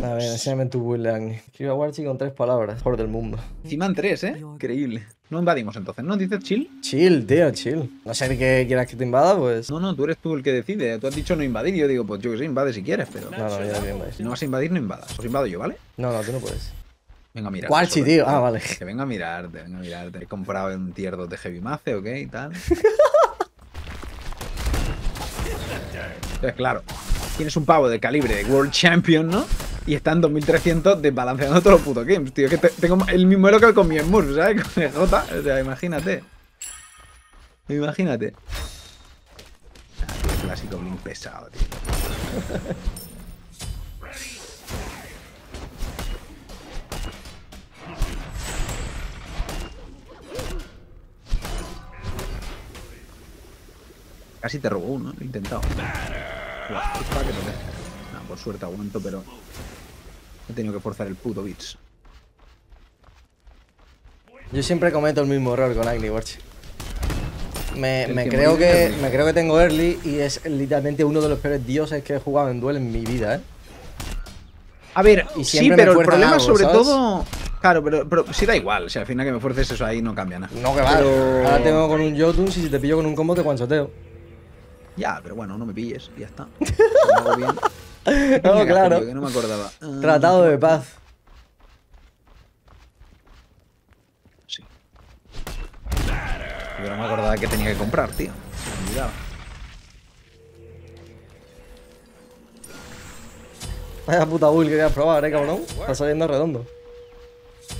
A ver, enséñame tu Agni. Quiero a Warchi con tres palabras. Por del mundo. Encima en tres, ¿eh? Increíble. No invadimos entonces, ¿no? ¿Dices chill? Chill, tío, chill. No sé que quieras que te invada, pues. No, no, tú eres tú el que decide. Tú has dicho no invadir. Yo digo, pues yo que sé, invade si quieres, pero. No, no, ya bien, Si no vas a invadir, no invadas. Os invado yo, ¿vale? No, no, tú no puedes. Venga a mirar. Warchi, tío. Ah, vale. Que venga a mirarte, venga a mirarte. He comprado un tier 2 de Heavy Mace, ¿ok? Y tal. Entonces, claro, tienes un pavo de calibre de World Champion, ¿no? Y está en 2300 desbalanceando todos los putos games, tío. Que tengo el mismo elo que con mi Smurf, ¿sabes? Con el J. O sea, imagínate. Imagínate. Clásico Blink pesado, tío. Casi te robó uno, lo he intentado. Por suerte aguanto, pero he tenido que forzar el puto bits. Yo siempre cometo el mismo error con Agni Watch. Me, creo que, me creo que tengo early y es literalmente uno de los peores dioses que he jugado en duel en mi vida, ¿eh? A ver, sí, pero el problema sobre todo... Claro, pero, pero sí da igual, o sea, al final que me fuerces eso ahí no cambia nada. No, que va. Ahora tengo con un Jotun, si te pillo con un combo te guanchoteo. Ya, pero bueno, no me pilles, ya está. no, claro. no me acordaba. Tratado de paz. Sí. Yo no me acordaba que tenía que comprar, tío. Me olvidaba. Vaya puta build que querías probar, eh, cabrón. Está saliendo redondo.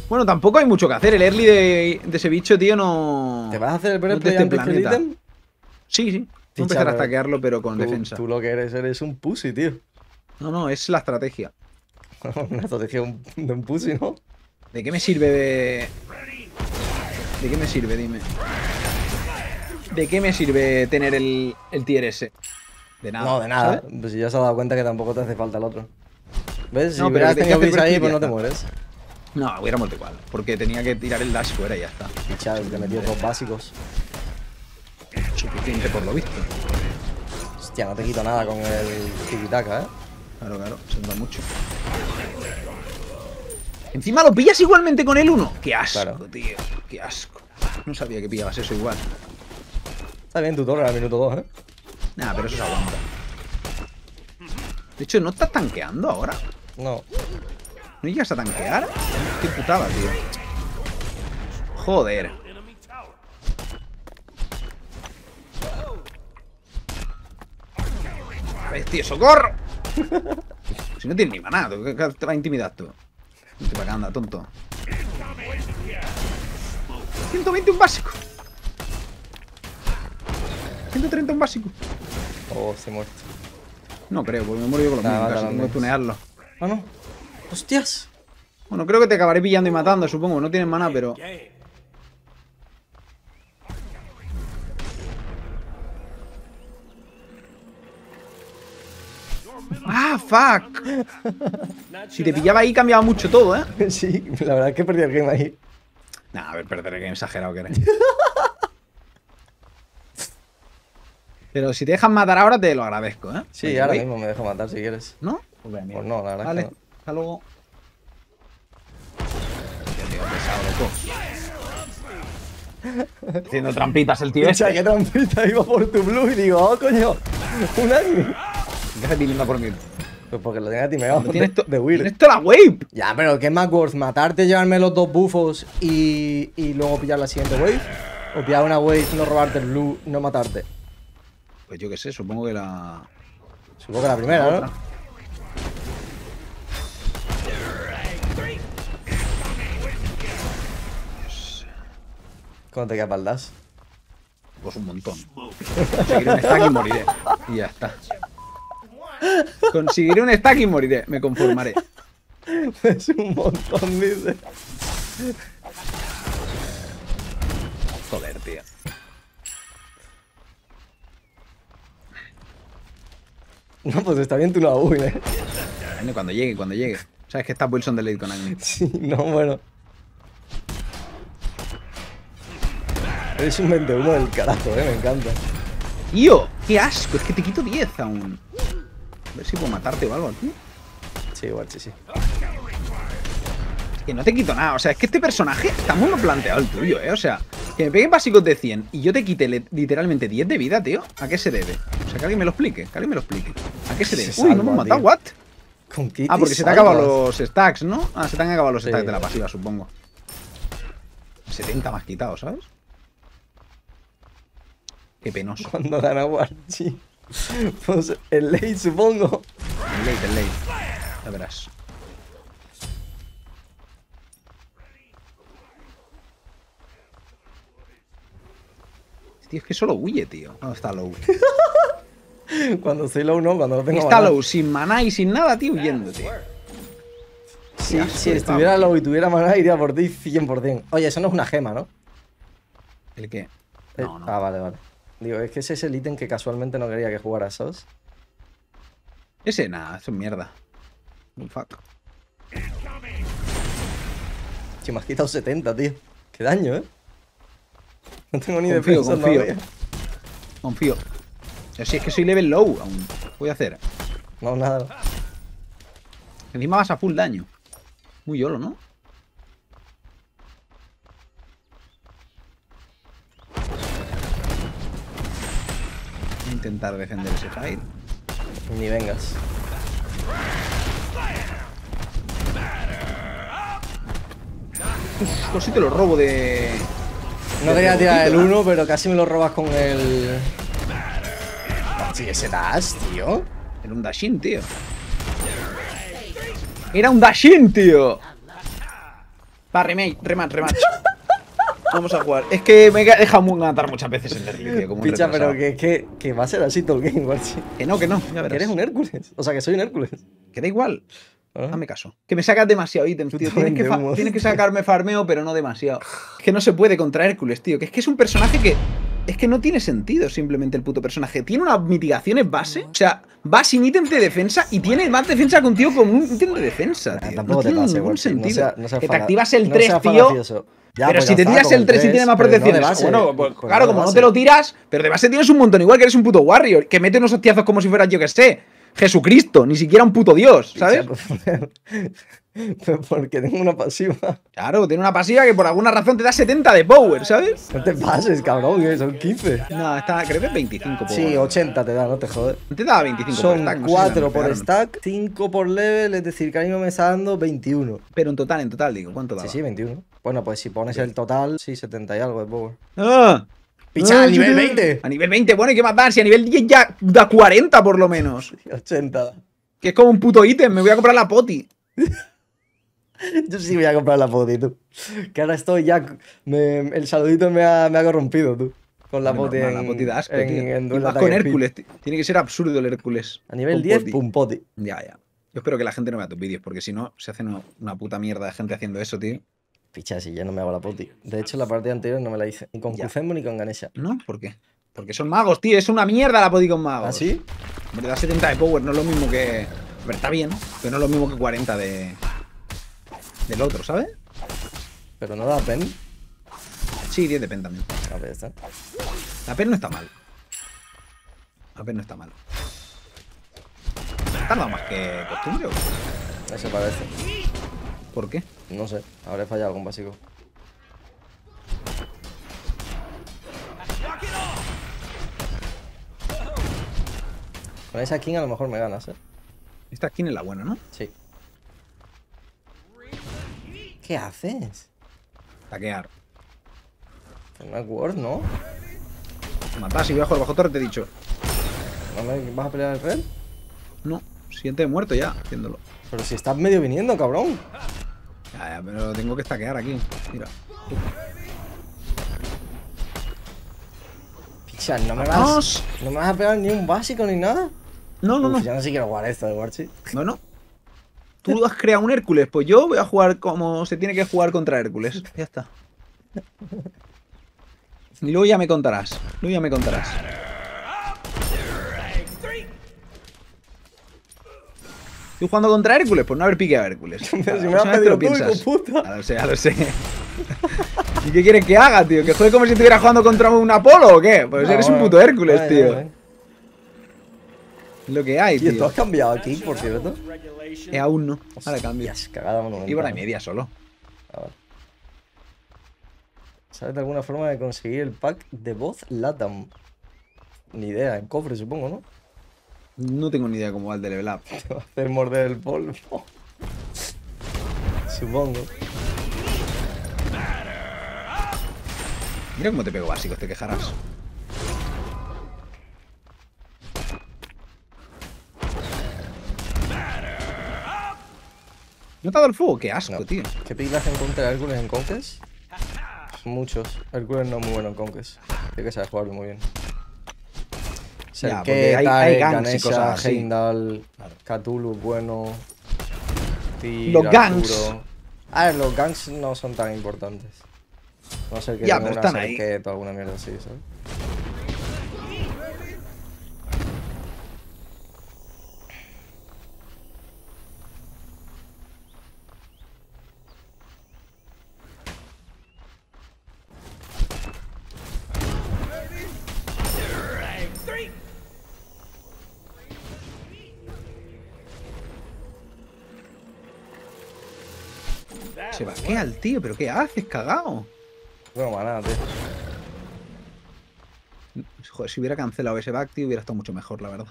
Bueno, tampoco hay mucho que hacer. El early de, ese bicho, tío, no. ¿Te vas a hacer el no este planeta? Sí, sí. Empezar a stackearlo, pero con defensa. Tú lo que eres, eres un pussy, tío. No, no, es la estrategia. Una estrategia de un pussy, ¿no? ¿De qué me sirve de... ¿De qué me sirve, dime? ¿De qué me sirve tener el, el tier S? De nada. No, de nada. Pues ya se ha dado cuenta que tampoco te hace falta el otro. ¿Ves? Si no, hubieras tenido que ahí, pues no te mueres. No, hubiera muerto igual. Porque tenía que tirar el dash fuera y ya está. Fichado, te metió dos básicos. Suficiente por lo visto. Hostia, no te quito nada con el tikitaka, ¿eh? Claro, claro, se da mucho. Encima lo pillas igualmente con el 1. Qué asco, tío. Qué asco. No sabía que pillabas eso igual. Está bien tu torre al minuto 2, ¿eh? Nah, pero eso se aguanta. De hecho, ¿no estás tanqueando ahora? No. ¿No llegas a tanquear? Qué putada, tío. Joder. ver, tío, socorro. Si no tiene ni maná, ¿qué te va a intimidar tú? Vente para acá, anda, tonto. 120 un básico. 130 un básico. Oh, se muerto. No creo, porque me muero yo con los mismos. Tengo que tunearlo. Ah, no. Hostias. Bueno, creo que te acabaré pillando y matando, supongo. No tienes maná, pero... ¡Ah, fuck! Si te pillaba ahí cambiaba mucho todo, ¿eh? Sí, la verdad es que perdí el game ahí. Nah, a ver, perder el game exagerado que eres. Pero si te dejan matar ahora te lo agradezco, ¿eh? Sí, ahora mismo me dejo matar si quieres. ¿No? Pues, pues no, la verdad vale, que no. hasta luego. Haciendo trampitas el tío ese. ¿Qué trampita? Iba por tu blue y digo, oh, coño, un anime. ¿Qué haces viniendo por mí? Pues porque lo tenga timeado de, de Will. ¿Tienes toda la wave? Ya, pero ¿qué es más worth? ¿Matarte, llevarme los dos buffos y, y luego pillar la siguiente wave? ¿O pillar una wave, no robarte el blue, no matarte? Pues yo qué sé, supongo que la... Supongo que la primera, ¿no? ¿Cómo te queda para Pues un montón. Conseguiré un stack y moriré. Y ya está. Conseguiré un stack y moriré. Me conformaré. Es un montón, dice. Joder, tío. No, pues está bien tu build, eh. Cuando llegue, cuando llegue. Sabes que está Wilson de late con Agni. Sí, no, bueno. Eres un mente humo del carajo, eh, me encanta. ¡Tío! ¡Qué asco! Es que te quito 10 aún. A ver si puedo matarte o algo aquí. Sí, Warchi, sí. Que no te quito nada. O sea, es que este personaje está muy planteado el tuyo, ¿eh? O sea, que me peguen básicos de 100 y yo te quite literalmente 10 de vida, tío. ¿A qué se debe? O sea, que alguien me lo explique. Que alguien me lo explique. ¿A qué se debe? Se Uy, no me han matado. ¿What? Con Kitty Ah, porque se te han acabado los stacks, ¿no? Ah, se te han acabado los Sí. stacks de la pasiva, supongo. 70 más quitado, ¿sabes? Qué penoso. Cuando gana Warchi. Pues el late, supongo. El late, el late. Ya verás. Tío, es que solo huye, tío. No, está low. Cuando estoy low, no, cuando no tengo Está low, sin maná y sin nada, tío, huyendo, tío. Si, estuviera low y tuviera maná, iría por ti 100%. Oye, eso no es una gema, ¿no? ¿El qué? Eh, No, no. Ah, vale, vale. Digo, es que ese es el ítem que casualmente no quería que jugaras, ¿sabes? Ese, nada, es mierda. Oh, fuck. Si me has quitado 70, tío. Qué daño, ¿eh? No tengo ni Confío, defensa confío. todavía. Confío. Pero si es que soy level low aún. ¿Qué voy a hacer? No, nada. Encima vas a full daño. Muy yolo, ¿no? Intentar defender ese fight. Ni vengas. Por si te lo robo de. No quería tirar el rebotito, 1, pero casi me lo robas con el. Sí, ese dash, tío. Era un Dashin, tío. Era un Dashin, tío. Va, remake, rematch, rematch. Vamos a jugar. Es que me he dejado matar muchas veces en early, tío. Como Picha, pero que, que, que va a ser así todo el game. Que no, que no. Ya Que eres un Hércules. O sea, que soy un Hércules. Que da igual. ¿Ah? Hazme caso. Que me sacas demasiado ítems, tío. Tienes que, tienes que sacarme farmeo, pero no demasiado. Es que no se puede contra Hércules, tío. Que es que es un personaje que. Es que no tiene sentido simplemente el puto personaje. Tiene unas mitigaciones base. O sea, va sin ítem de defensa y tiene más defensa contigo con un ítem de defensa, tío. no tiene ningún. No sentido. sea- no seas que te activas el no 3, seas tío. Ya, pero pues si te tiras el 3 y tiene más no de base, bueno, pues, pero claro, como no te lo tiras, pero de base tienes un montón. Igual que eres un puto warrior. Que mete unos hostiazos como si fueras, yo que sé, Jesucristo. Ni siquiera un puto dios, ¿sabes? Pero porque tengo una pasiva. Claro, tiene una pasiva que por alguna razón te da 70 de power, ¿sabes? No te pases, cabrón, que son 15. No, está, creo que es 25 por Sí, 80 te da, no te jodes. Te daba 25 por Son stack, no sé si 4 me por pegaron. stack, 5 por level, es decir, que a mí me está dando 21. Pero en total, en total, digo, ¿cuánto daba? Sí, sí, 21. Bueno, pues si pones el total, sí, 70 y algo de power. ¡Ah! ¡Picha, ¡Ah, a nivel yo- 20! A nivel 20, bueno, ¿y qué más da? Si a nivel 10 ya da 40 por lo menos. 80. Que es como un puto ítem, me voy a comprar la poti. Yo sí voy a comprar la poti, tú. Que ahora estoy ya. me- el saludito me ha, me ha corrompido, tú. Con la poti normal, en. la poti da asco, en- tío. en Y Duel más Attack con. Hércules, tío. Tiene que ser absurdo el Hércules. A nivel Con 10, poti. pum, poti. Ya, ya. Yo espero que la gente no vea tus vídeos, porque si no, se hace una, una puta mierda de gente haciendo eso, tío. Picha, si ya no me hago la poti. De hecho, la partida anterior no me la hice. Ni con. Kufembo ni con Ganesha. ¿No? ¿Por qué? Porque son magos, tío. Es una mierda la poti con magos. ¿Ah, sí? Hombre, da 70 de power, no es lo mismo que. Pero está bien, pero no es lo mismo que 40 de. Del otro, ¿sabes? Pero no da pen. Sí, 10 de pen también. A ver, está. La pen no está mal. La pen no está mal. ¿Ha tardado más que costumbre o? Eso parece. ¿Por qué? No sé, habré fallado algún básico. Con esa skin a lo mejor me ganas, ¿eh? Esta skin es la buena, ¿no? Sí. ¿Qué haces? Taquear. Pues no es Word, ¿no? Matar, si voy a jugar bajo torre, te he dicho. ¿No me vas a pelear el red? No, siguiente muerto ya, haciéndolo. Pero si estás medio viniendo, cabrón. Ya, ya, pero tengo que estaquear aquí. Mira. Picha, no me vas, no me vas a pegar ni un básico ni nada. No, no, Uf, no. Ya no sé quiero jugar esto de Warchi. No, no. Tú has creado un Hércules, pues yo voy a jugar como se tiene que jugar contra Hércules. Ya está. Y luego ya me contarás. Luego ya me contarás. Estoy jugando contra Hércules, pues no haber piqueado a Hércules. si me has pedido lo piensas. puta. Ya lo sé, ya lo sé. ¿Y qué quieres que haga, tío? ¿Que juegue como si estuviera jugando contra un Apolo o qué? Pues No, eres un puto Hércules, tío. Lo que hay, Tío, ¿tú has cambiado aquí, por cierto? Eh, aún no. Ahora cambio. Cagada monumental. Y y media solo. A ver. ¿Sabes de alguna forma de conseguir el pack de voz LATAM? Ni idea, en cofre supongo, ¿no? No tengo ni idea cómo va el de level up. Te va a hacer morder el polvo. supongo. Mira cómo te pego básicos, te quejarás. ¿No te ha dado el fuego? Qué asco, No. tío. ¿Qué pilas encontré Hércules en Conquest? Muchos. Hércules no es muy bueno en Conquest. Tiene que saber jugarlo muy bien. Ya, porque hay- hay y cosas. Heimdall, Claro. Cthulhu, bueno. Los. Arturo. A ver, los ganks no son tan importantes. No sé que Ya, tenga pero una están ahí. O alguna mierda así, ¿sabes? Se vaquea el tío, pero ¿qué haces, cagao? No, maná, tío. Joder, si hubiera cancelado ese back, tío, hubiera estado mucho mejor, la verdad.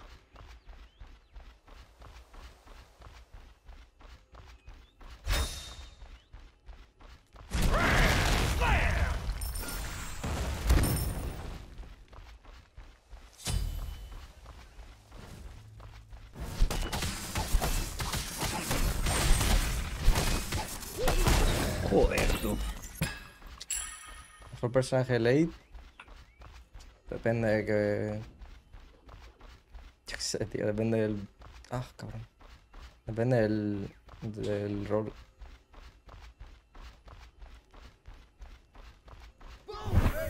Mejor personaje late. Depende de que. Yo qué sé, tío, depende del. Ah, cabrón. Depende del. del rol.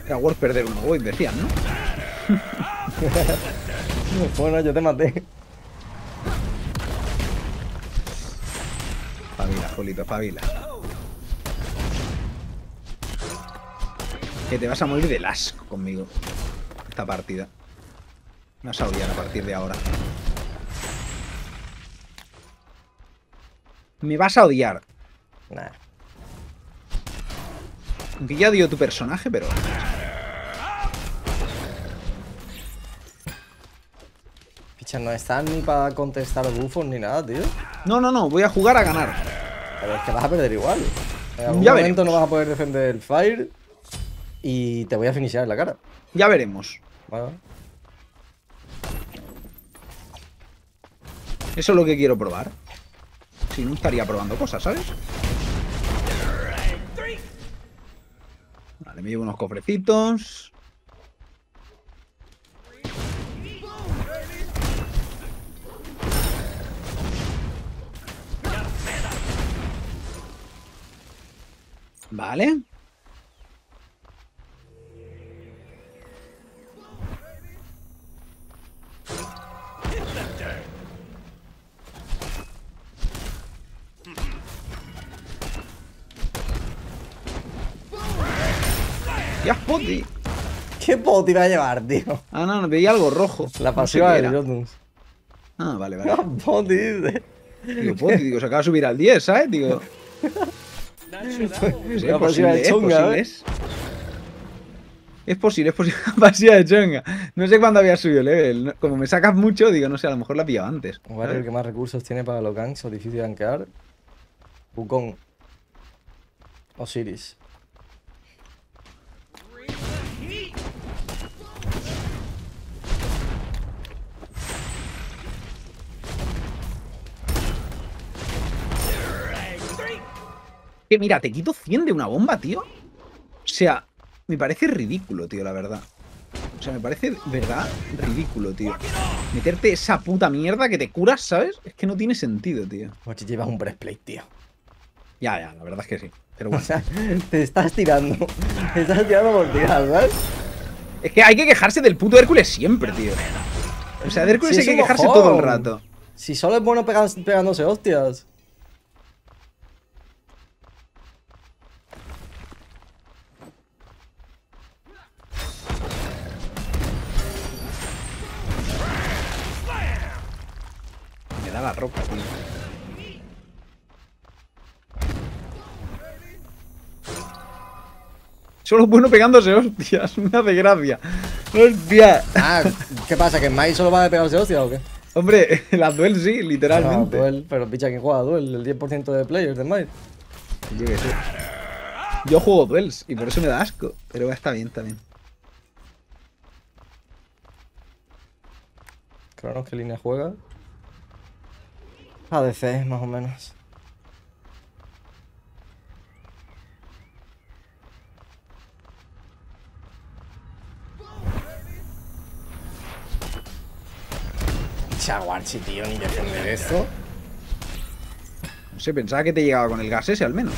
Era worth perder uno void, decían, ¿no? Bueno, yo te maté. Pavila, Jolito, pavila. Que te vas a morir del asco conmigo. Esta partida. Me vas a odiar a partir de ahora. Me vas a odiar. Nah. Aunque ya odio tu personaje, pero... Picha, no están ni para contestar bufos ni nada, tío. No, no, no. Voy a jugar a ganar. Pero es que vas a perder igual. En algún Ya momento veremos. no vas a poder defender el fire. Y te voy a finishar en la cara. Ya veremos. Vale. Eso es lo que quiero probar. Si no estaría probando cosas, ¿sabes? Vale, me llevo unos cofrecitos. Vale. Ya, poti. ¿Qué pot iba a llevar, tío? Ah, no, no, veía algo rojo. La No sé pasiva de. Jotuns. Ah, vale, vale. Poti dice. Digo, poti, digo, se acaba de subir al 10, ¿sabes? Digo, es La pasiva posible, de es chunga, posible, ¿eh? es. Es posible, es posible. Pasiva de chonga. No sé cuándo había subido level. ¿no? Como me sacas mucho, digo, no sé, a lo mejor la he pillado antes. ¿Cuál es el que más recursos tiene para los ganks o difícil de gankear? Wukong. Osiris. Que mira, te quito 100 de una bomba, tío. O sea, me parece ridículo, tío, la verdad. O sea, me parece, ¿verdad? Ridículo, tío. Meterte esa puta mierda que te curas, ¿sabes? Es que no tiene sentido, tío. Oye, llevas un breastplate, tío. Ya, ya, la verdad es que sí. Pero O bueno. sea, te estás tirando. Te estás tirando por tirar, ¿sabes? Es que hay que quejarse del puto Hércules siempre, tío. O sea, de Hércules Sí, hay que quejarse mojón. todo el rato. Si solo es bueno pegándose hostias. me daba ropa, tío. Solo bueno pegándose hostias, una desgracia. Hostia. Ah, ¿qué pasa? ¿Que Mai solo va a pegarse hostias o qué? Hombre, las duel sí, literalmente. Ah, pero picha que juega duel, el 10% de players de Mai. Yo que. Yo juego duels y por eso me da asco, pero está bien también. Cronos, ¿qué línea juega? ADC, más o menos. Chaguarchi, tío, ni defender esto. No sé, pensaba que te llegaba con el gas ese al menos.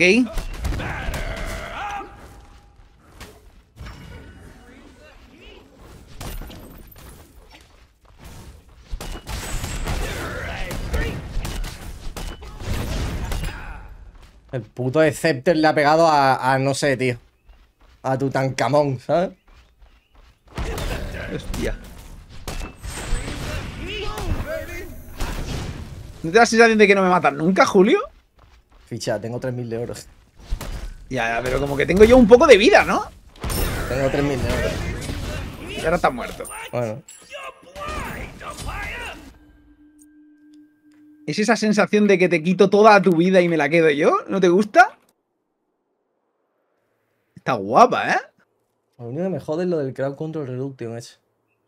Ok. El puto Scepter le ha pegado a, a no sé, tío. A Tutankamón, ¿sabes? Hostia. ¿No te da la sensación de que no me matan nunca, Julio? Ficha, tengo 3.000 de oro. Ya, ya, pero como que tengo yo un poco de vida, ¿no? Tengo 3.000 de oro. Y ahora está muerto. Bueno, ¿Es esa sensación de que te quito toda tu vida y me la quedo yo? ¿No te gusta? Está guapa, ¿eh? lo único que me jode es lo del Crowd Control Reduction ese.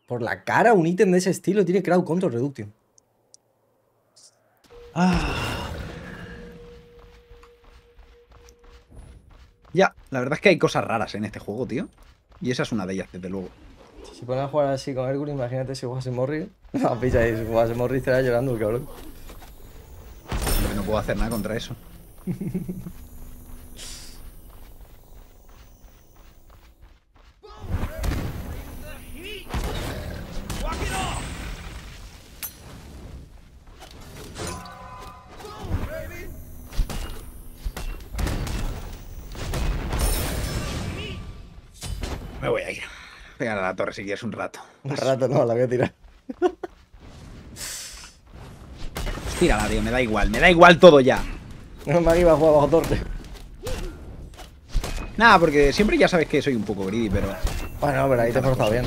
Por la cara, un ítem de ese estilo tiene Crowd Control Reduction. Ah. Ya, la verdad es que hay cosas raras en este juego, tío. Y esa es una de ellas, desde luego. Si pones a jugar así con Hércules, imagínate si jugase Morri. No, picha, y si jugase Morri estará llorando, el cabrón. No puedo hacer nada contra eso. Si quieres un rato. Un rato no, la voy a tirar. Tírala, tío, me da igual. Me da igual todo ya. No me iba a jugar bajo torre. Nada, porque siempre ya sabes que soy un poco greedy, pero... Bueno, pero ahí te he forzado bien.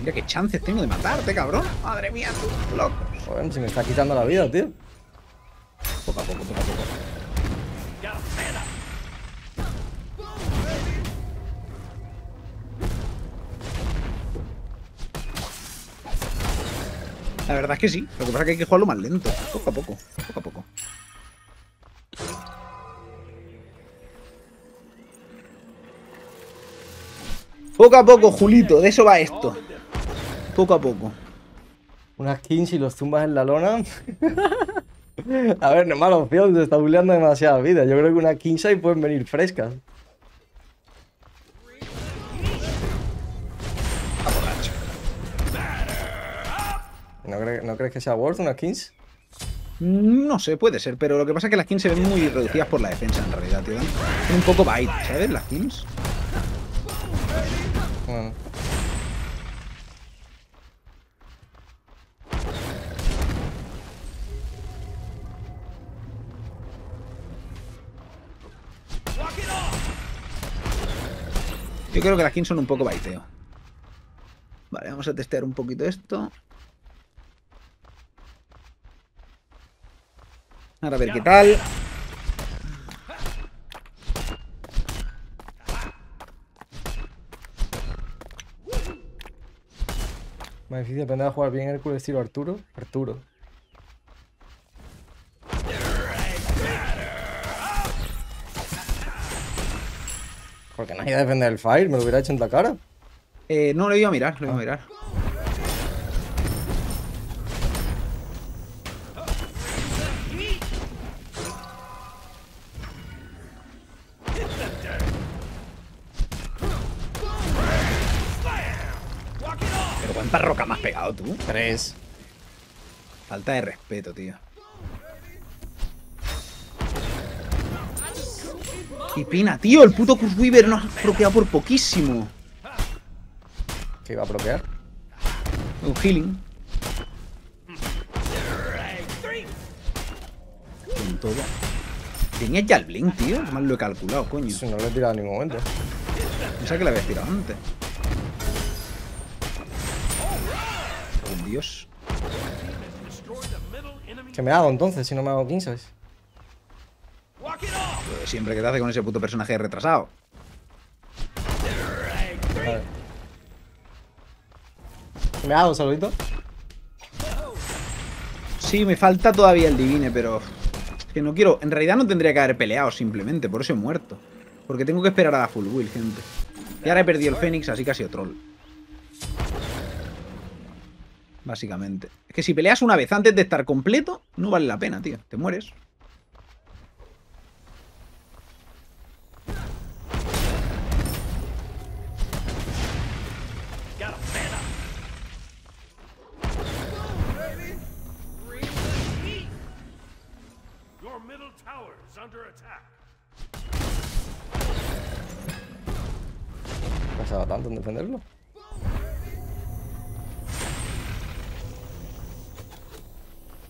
Mira qué chances tengo de matarte, cabrón. Madre mía, tú, loco. Joder, si me está quitando la vida, tío. Poco a poco, poco a poco. La verdad es que sí. Lo que pasa es que hay que jugarlo más lento. Poco a poco, poco a poco. Poco a poco, Julito. De eso va esto. Poco a poco. Unas 15 y los tumbas en la lona. a ver, no es mala opción, se está buleando demasiada vida. Yo creo que una 15 y pueden venir frescas. ¿No, cre- ¿No crees que sea worth una 15? No sé, puede ser, pero lo que pasa es que las skins se ven muy reducidas por la defensa en realidad, tío. Son un poco bait, ¿sabes? Las skins. Bueno. Yo creo que las skins son un poco baiteo. Vale, vamos a testear un poquito esto. Ahora a ver qué tal. Más difícil depende de jugar bien Hércules estilo Arturo. Arturo. Porque nadie defiende el Fire, me lo hubiera hecho en la cara. Eh, no, lo iba a mirar, lo iba a mirar. Pero ¿Cuántas rocas me has pegado tú? Tres. Falta de respeto, tío. Qué pena, tío. El puto Weaver nos ha bloqueado por poquísimo. Que iba a bloquear. Un healing. Con todo. Tenía ya el blink, tío. Mal lo he calculado, coño. Eso no lo he tirado en ningún momento. Pensaba que la habías tirado antes. Oh, Dios. ¿Qué me hago entonces si no me hago 15? Siempre que te hace con ese puto personaje retrasado. Vale. ¿Qué me hago, saludito? Sí, me falta todavía el divine, pero... Es que no quiero... En realidad no tendría que haber peleado simplemente, por eso he muerto. Porque tengo que esperar a la full will, gente. Y ahora he perdido el Fénix, así que ha sido troll. Básicamente. Es que si peleas una vez antes de estar completo, no vale la pena, tío. Te mueres. ¿Pasaba tanto en defenderlo?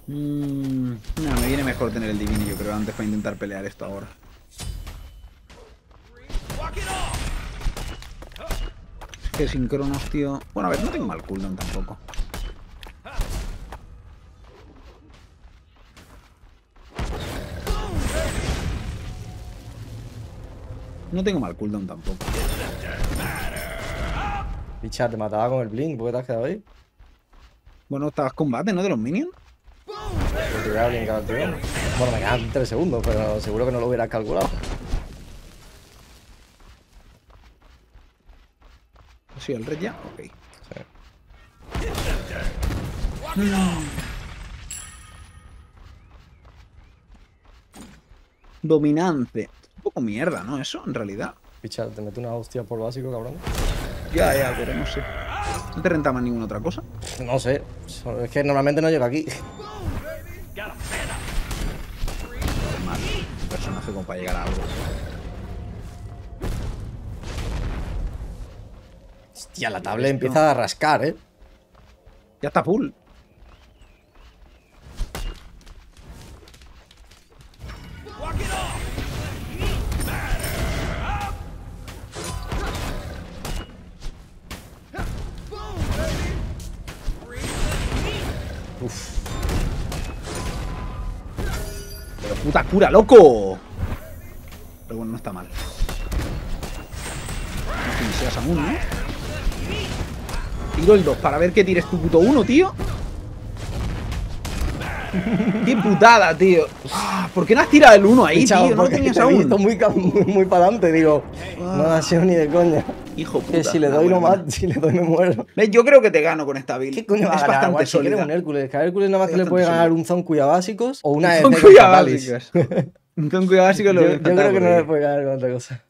Mm, no, me viene mejor tener el divine, yo creo, antes para intentar pelear esto ahora. Es que sin cronos, tío... Bueno, a ver, no tengo mal cooldown tampoco. No tengo mal cooldown tampoco. Bicha, te mataba con el blink, ¿por qué te has quedado ahí? Bueno, estabas combate, ¿no? De los minions. Porque te hubiera blinkado el tío. Bueno, me quedan 3 segundos, pero seguro que no lo hubieras calculado. Sí, el red ya. Ok. Sí. Dominante. Poco mierda, ¿no? Eso, en realidad. Bicha, te meto una hostia por básico, cabrón. Ya, ya, pero no sé. No te rentaba ninguna otra cosa. No sé. Es que normalmente no llega aquí. Mal. Personaje como para llegar a algo. Hostia, la tablet empieza a rascar, ¿eh? Ya está full. Pero puta cura, loco. Pero bueno, no está mal. No finiseas aún, ¿no? Tiro el 2 para ver que tires tu puto 1, tío. Qué putada, tío. Ah, ¿Por qué no has tirado el 1 ahí, Bicha, tío? No porque tenías te he visto aún. muy, muy, muy para adelante, digo. No ha sido ni de coña. Hijo puta. Que si le Ah, doy no más, si le doy me muero. ¿Ves? Yo creo que te gano con esta build. ¿Qué coño es ganar? bastante sólida. un Hércules. Que a Hércules nada más que le puede ganar un Zonkuya básicos o una cuya Fatalis. básicos. Un cuya básico Yo, lo yo creo que no le puede ganar con otra cosa.